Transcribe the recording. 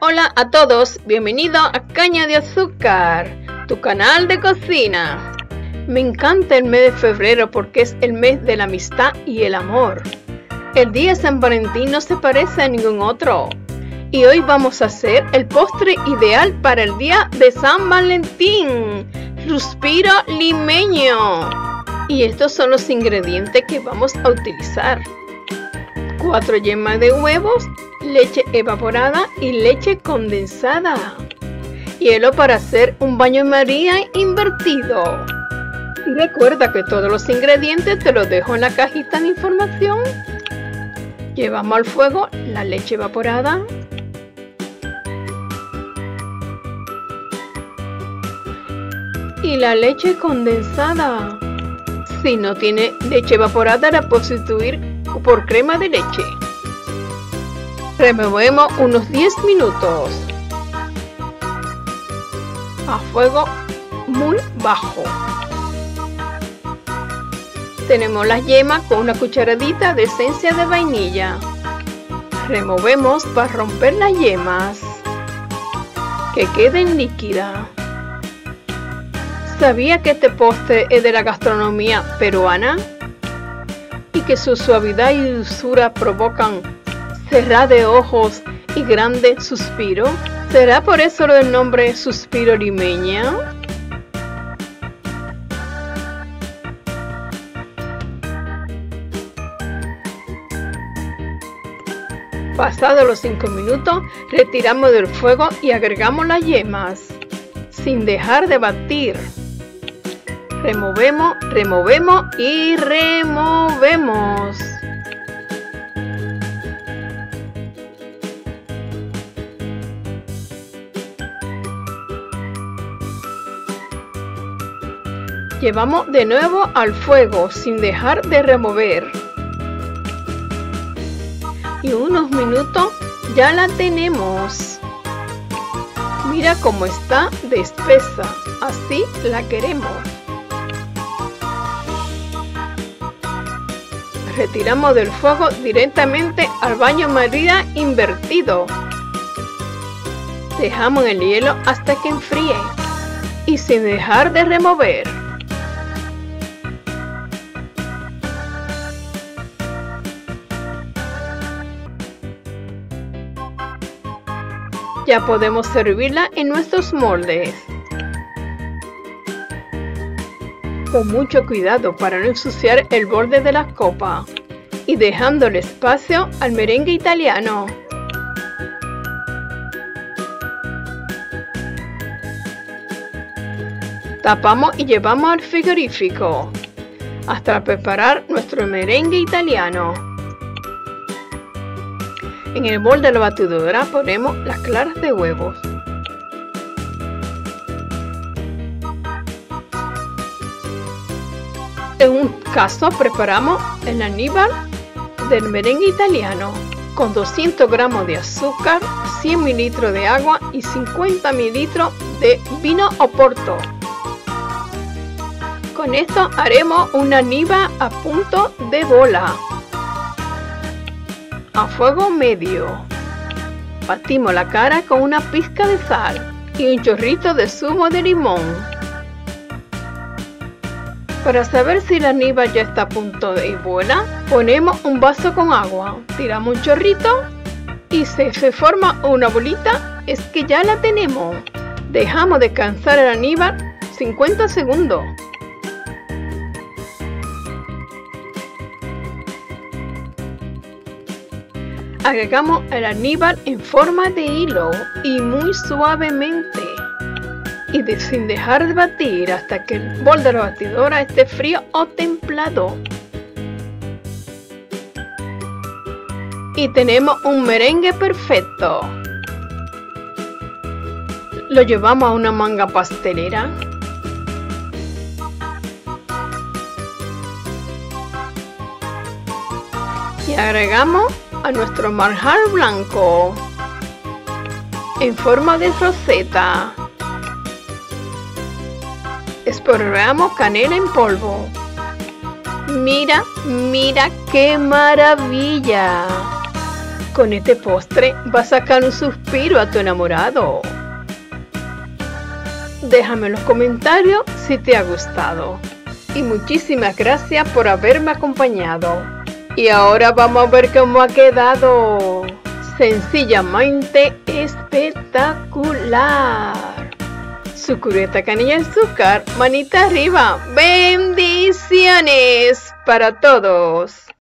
Hola a todos, bienvenido a Caña de Azúcar, tu canal de cocina. Me encanta el mes de febrero porque es el mes de la amistad y el amor. El día de San Valentín no se parece a ningún otro. Y hoy vamos a hacer el postre ideal para el día de San Valentín. Suspiro limeño. Y estos son los ingredientes que vamos a utilizar. 4 yemas de huevos, leche evaporada y leche condensada. Hielo para hacer un baño María invertido. Y recuerda que todos los ingredientes te los dejo en la cajita de información. Llevamos al fuego la leche evaporada. Y la leche condensada. Si no tiene leche evaporada la puedes sustituir por crema de leche. Removemos unos 10 minutos a fuego muy bajo. Tenemos las yemas con una cucharadita de esencia de vainilla. Removemos para romper las yemas. Que queden líquidas. ¿Sabía que este postre es de la gastronomía peruana? Y que su suavidad y dulzura provocan cerrar de ojos y grande suspiro. ¿Será por eso el nombre suspiro limeña? Pasados los 5 minutos, retiramos del fuego y agregamos las yemas, sin dejar de batir. Removemos, removemos y removemos. Llevamos de nuevo al fuego sin dejar de remover. Y unos minutos ya la tenemos. Mira cómo está de espesa, así la queremos. Retiramos del fuego directamente al baño María invertido. Dejamos el hielo hasta que enfríe y sin dejar de remover. Ya podemos servirla en nuestros moldes. Con mucho cuidado para no ensuciar el borde de la copa y dejándole espacio al merengue italiano. Tapamos y llevamos al frigorífico hasta preparar nuestro merengue italiano. En el bol de la batidora ponemos las claras de huevos. En un caso preparamos el aníbal del merengue italiano con 200 gramos de azúcar, 100 mililitros de agua y 50 mililitros de vino oporto. Con esto haremos una aníbal a punto de bola a fuego medio. Batimos la cara con una pizca de sal y un chorrito de zumo de limón. Para saber si la niva ya está a punto de ir buena, ponemos un vaso con agua, tiramos un chorrito y si se forma una bolita, es que ya la tenemos. Dejamos descansar el aníbal 50 segundos. Agregamos el aníbal en forma de hilo y muy suavemente y sin dejar de batir hasta que el bol de la batidora esté frío o templado. Y tenemos un merengue perfecto. Lo llevamos a una manga pastelera. Y agregamos a nuestro manjar blanco en forma de roseta. Espolvoreamos canela en polvo. Mira, mira qué maravilla. Con este postre vas a sacar un suspiro a tu enamorado. Déjame en los comentarios si te ha gustado. Y muchísimas gracias por haberme acompañado. Y ahora vamos a ver cómo ha quedado. Sencillamente espectacular. Su cubierta canilla de azúcar, manita arriba. Bendiciones para todos.